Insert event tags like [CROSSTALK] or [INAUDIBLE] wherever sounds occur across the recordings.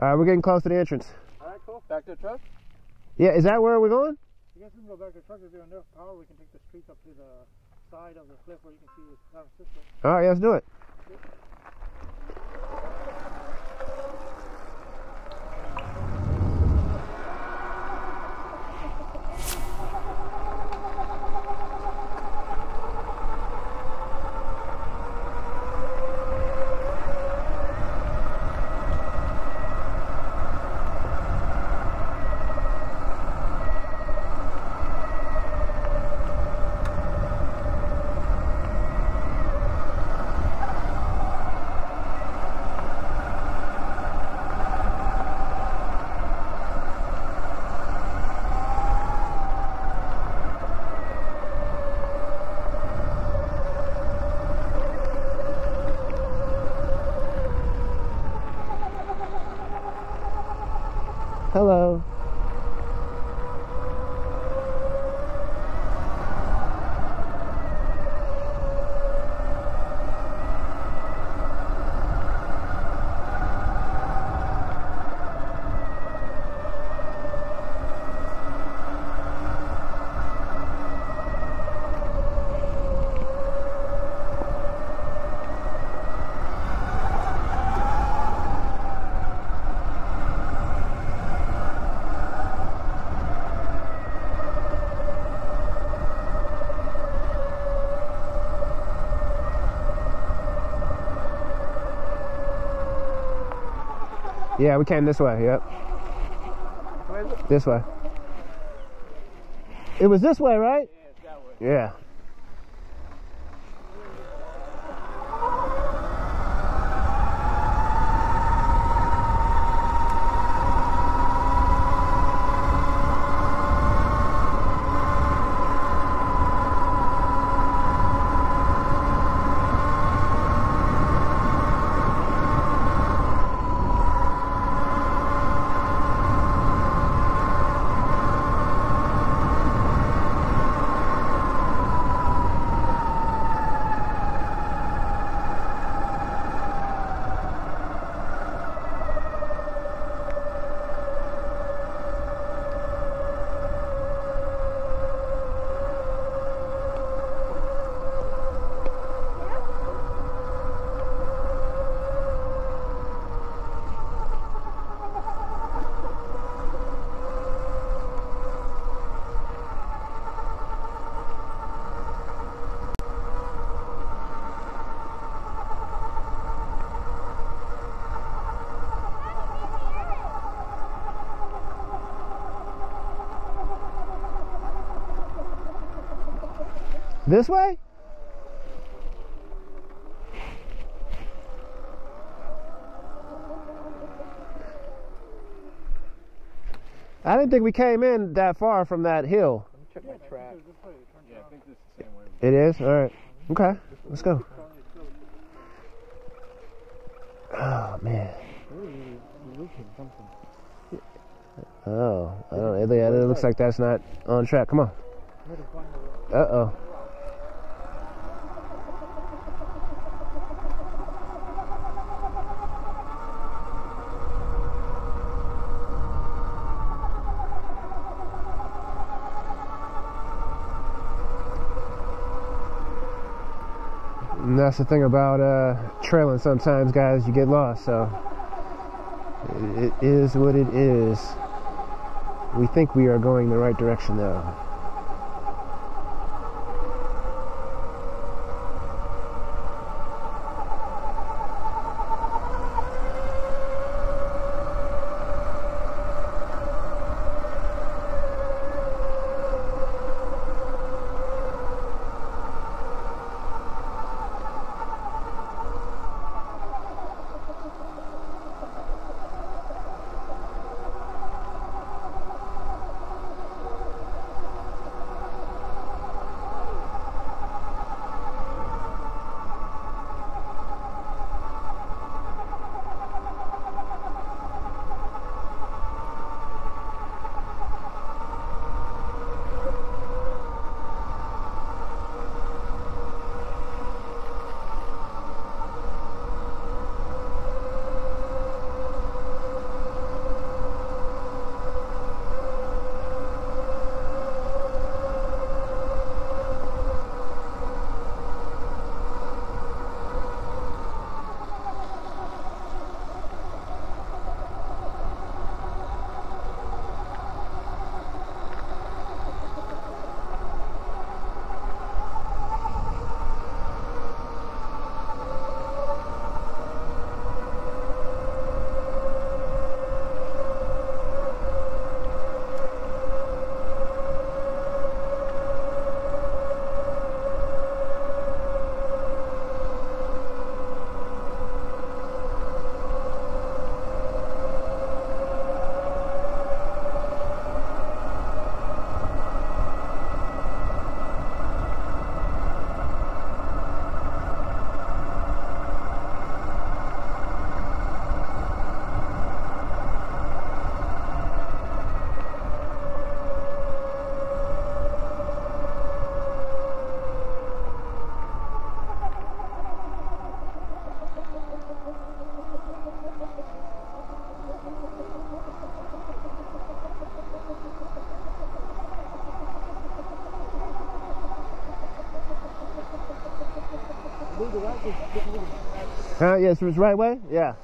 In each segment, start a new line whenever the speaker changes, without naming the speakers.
All right, we're getting close to the entrance.
All right, cool. Back to the truck.
Yeah, is that where we're going?
I guess we can go back to the truck if there's enough power. We can take the streets up to the side of the cliff where you can see the San Francisco.
All right, let's do it. Yeah, we came this way. Yep.
Where is it?
This way. It was this way, right?
Yeah, it's that way.
Yeah. This way? I didn't think we came in that far from that hill.
Check my track. Yeah, I think this is the same way.
It is? All right. Okay. Let's go. Oh, man. Oh, I don't, yeah, it looks like that's not on track. Come on. Uh And that's the thing about uh, trailing. Sometimes, guys, you get lost. So it it is what it is. We think we are going the right direction, though. Huh? Yes, it's right way? Yeah.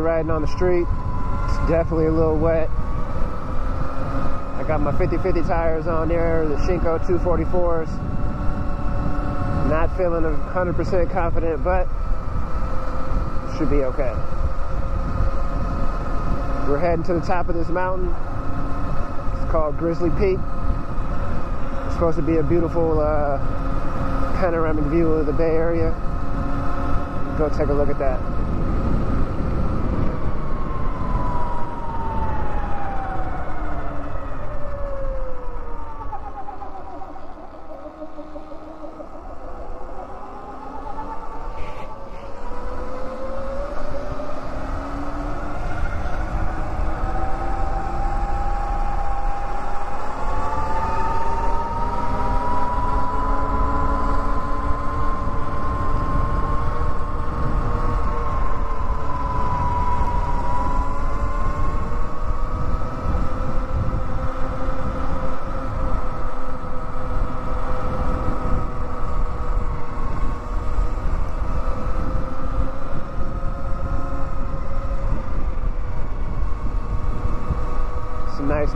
Riding on the street. It's definitely a little wet. I got my 50-50 tires on there, the Shinko 244s. Not feeling 100% confident, but should be okay. We're heading to the top of this mountain. It's called Grizzly Peak. It's supposed to be a beautiful uh, panoramic view of the Bay Area. Go take a look at that.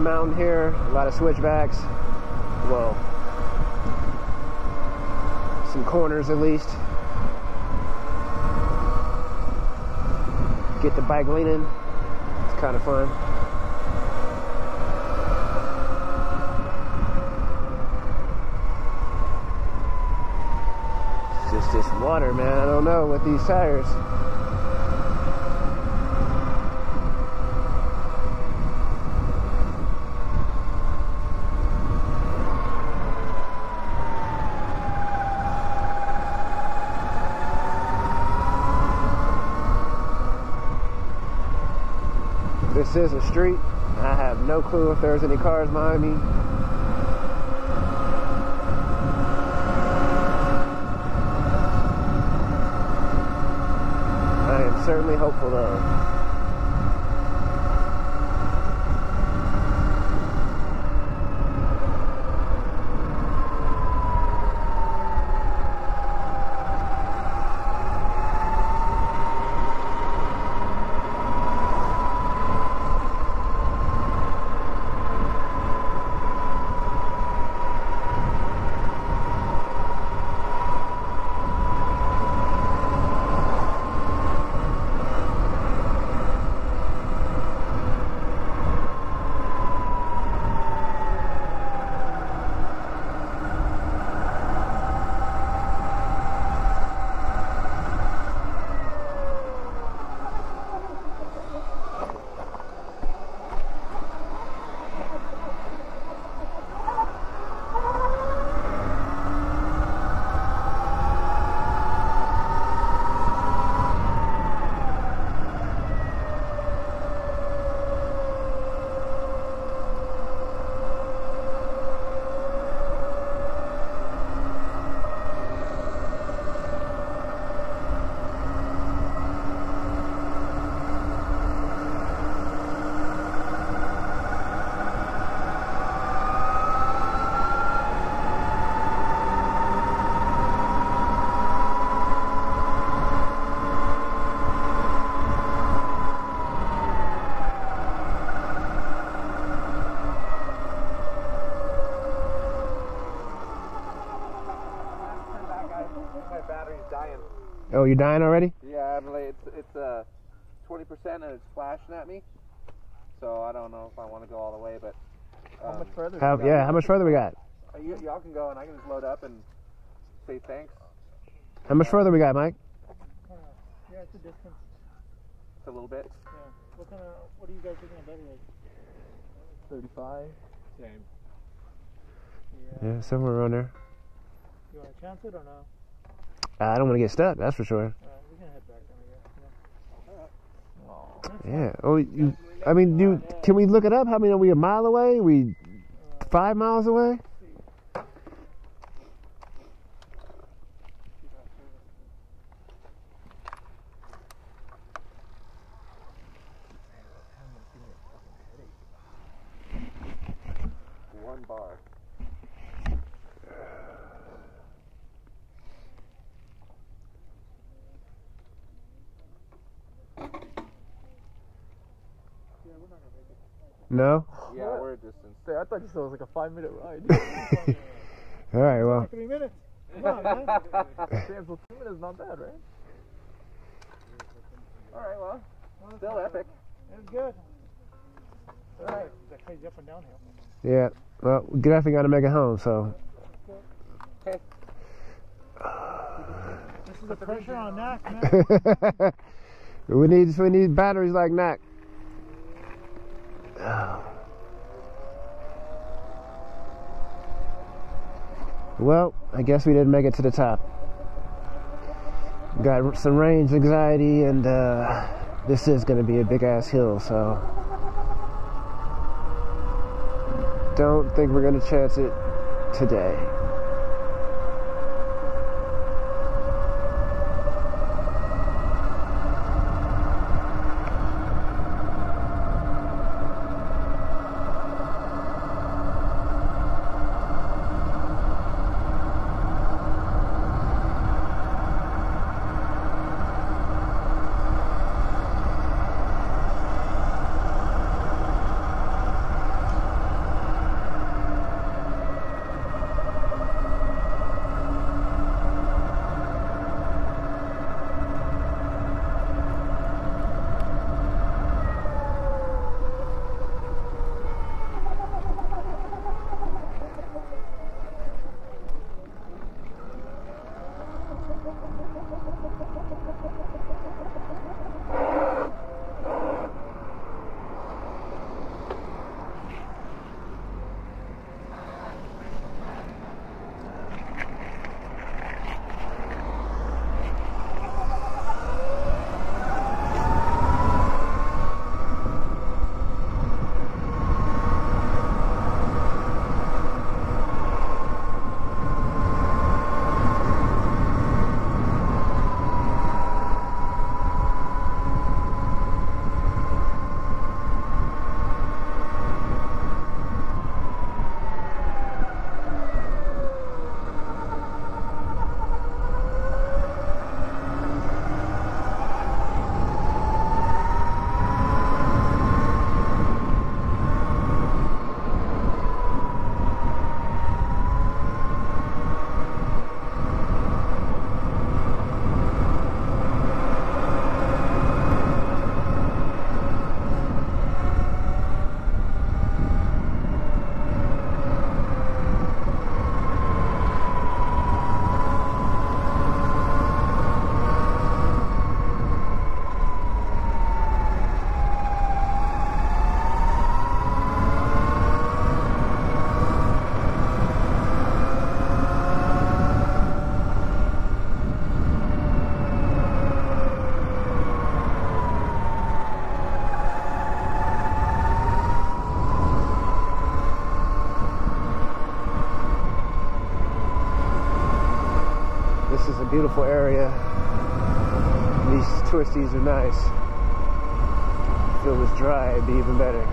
mountain here, a lot of switchbacks. Well, some corners at least. Get the bike leaning, it's kind of fun. It's just this water, man, I don't know with these tires. This is a street. I have no clue if there's any cars behind me. I am certainly hopeful though.
My battery's dying.
Oh, you dying already?
Yeah, I'm like, it's it's uh, 20% and it's flashing at me. So I don't know if I want to go all the way, but um,
How much further?
How, yeah, how much further we got?
uh, you, y'all can go and I can just load up and say thanks.
How much further we got, Mike?
Uh, yeah, it's a distance.
It's a little bit.
Yeah. What kind of? What are you guys looking at battery life?
35. Same.
Yeah.
Yeah, somewhere around there.
You want to chance it or no?
I don't want to get stuck, that's for sure.
We can head back then, I guess. Yeah.
Yeah. Oh, you, I mean, do can we look it up? How many are we a mile away? we
Uh,
five miles away?
One bar.
yeah, we're not gonna make it.
No.
Yeah, we're a distance.
I thought you said it was like a five minute ride. [LAUGHS] [LAUGHS]
All right. Well,
Three minutes. Come on, man. [LAUGHS]
James, well, two minutes is not bad, right?
All right, well, still epic.
It's good. All right. That crazy up and downhill.
yeah. Well, we definitely got to make it home. So.
Okay.
This is the pressure on that, man.
we need we need batteries like that. Well, I guess we didn't make it to the top. Got some range anxiety, and uh, this is going to be a big ass hill, so don't think we're going to chance it today. Beautiful area. These twisties are nice. If it was dry, it'd be even better.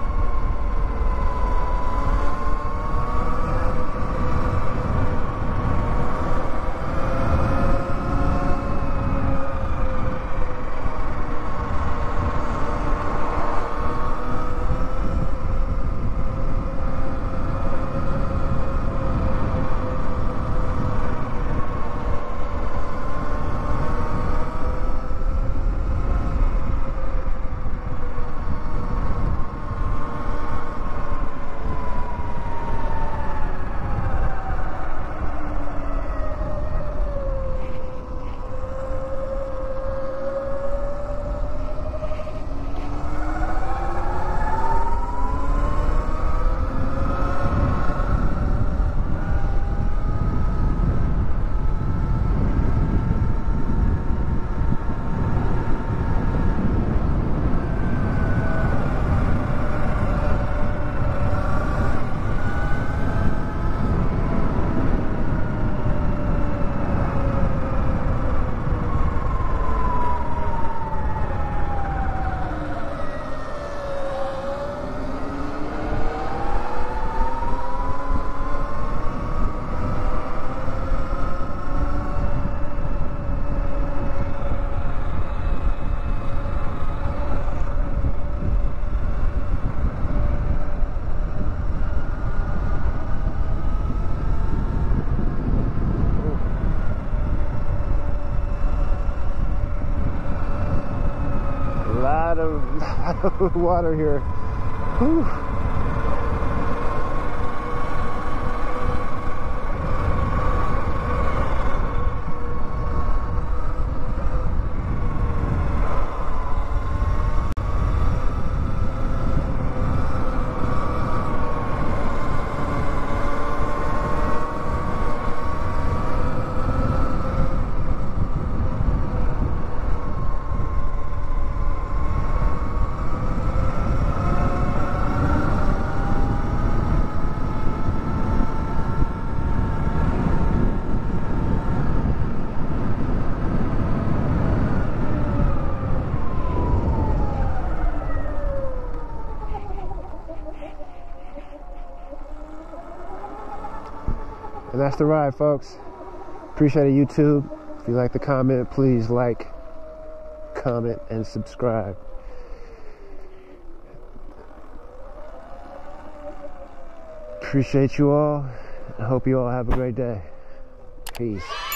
A lot of, [LAUGHS] lot of water here. Whew. That's the ride, folks. Appreciate it, YouTube. If you like the comment, please like, comment, and subscribe. Appreciate you all. I hope you all have a great day. Peace.